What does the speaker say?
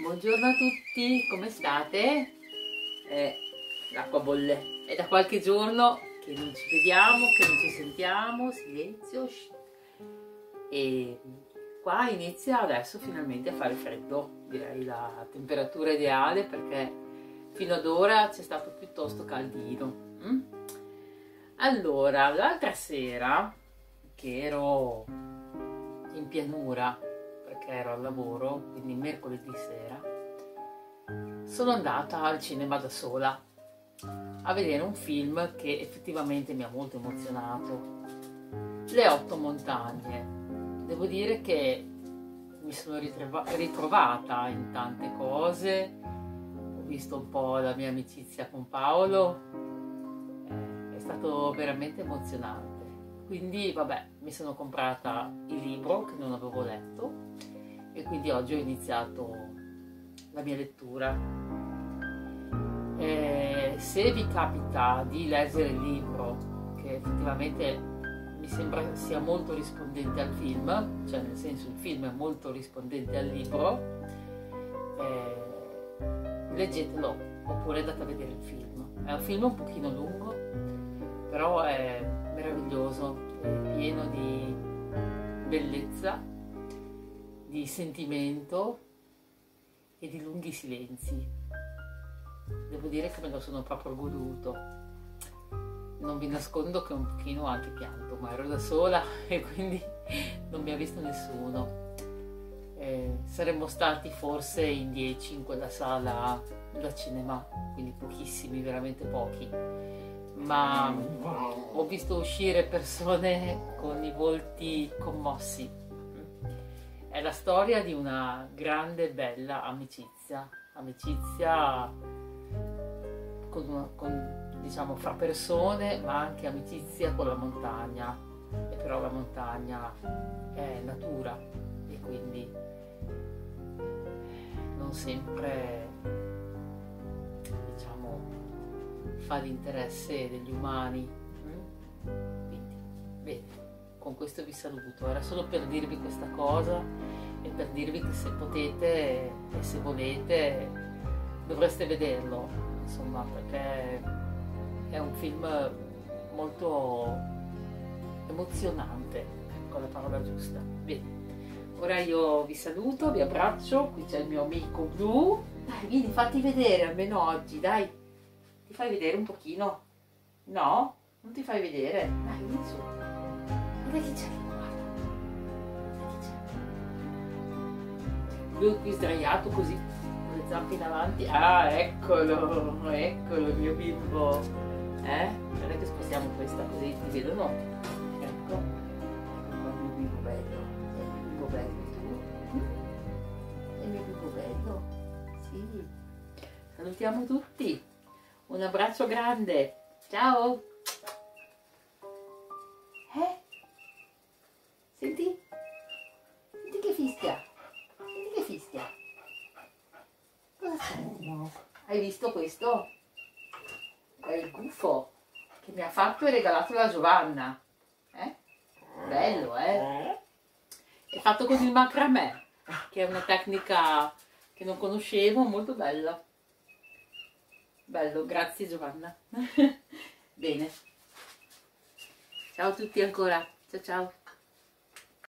Buongiorno a tutti, come state? Eh, l'acqua bolle. È da qualche giorno che non ci vediamo, che non ci sentiamo, silenzio. E qua inizia adesso finalmente a fare freddo, direi la temperatura ideale perché fino ad ora c'è stato piuttosto caldino. Mm? Allora, l'altra sera che ero in pianura ero al lavoro, quindi mercoledì sera, sono andata al cinema da sola a vedere un film che effettivamente mi ha molto emozionato. Le otto montagne. Devo dire che mi sono ritrovata in tante cose, ho visto un po' la mia amicizia con Paolo, eh, è stato veramente emozionante. Quindi vabbè, mi sono comprata il libro che non avevo letto quindi oggi ho iniziato la mia lettura. E se vi capita di leggere il libro, che effettivamente mi sembra sia molto rispondente al film, cioè nel senso il film è molto rispondente al libro, eh, leggetelo oppure andate a vedere il film. È un film un pochino lungo, però è meraviglioso, è pieno di bellezza, di sentimento e di lunghi silenzi. Devo dire che me lo sono proprio goduto. Non vi nascondo che un pochino ho anche pianto, ma ero da sola e quindi non mi ha visto nessuno. Eh, saremmo stati forse in dieci in quella sala da cinema, quindi pochissimi, veramente pochi ma ho visto uscire persone con i volti commossi. È la storia di una grande, bella amicizia, amicizia con, con, diciamo, fra persone, ma anche amicizia con la montagna. E però la montagna è natura e quindi non sempre fa l'interesse degli umani. Quindi, bene, con questo vi saluto. Era solo per dirvi questa cosa e per dirvi che se potete e se volete dovreste vederlo, insomma, perché è un film molto emozionante, con la parola giusta. Bene, ora io vi saluto, vi abbraccio, qui c'è il mio amico blu. Dai, vieni, fatti vedere almeno oggi, dai. Ti fai vedere un pochino? No? Non ti fai vedere? Dai, vieni su. Guarda chi c'è? Lui qui sdraiato così, con le zampe in avanti. Ah, eccolo, eccolo il mio bimbo. Eh? Guarda che spostiamo questa così ti vedono. Ecco. Ecco qua il mio bimbo bello. È il mio bimbo bello tu? È il mio bimbo bello? Sì. Salutiamo tutti. Un abbraccio grande. Ciao. Hai visto questo? È il gufo che mi ha fatto e regalato la Giovanna. Eh? Bello, eh? È fatto con il macramè, che è una tecnica che non conoscevo, molto bella. Bello, grazie Giovanna. Bene. Ciao a tutti ancora. Ciao ciao.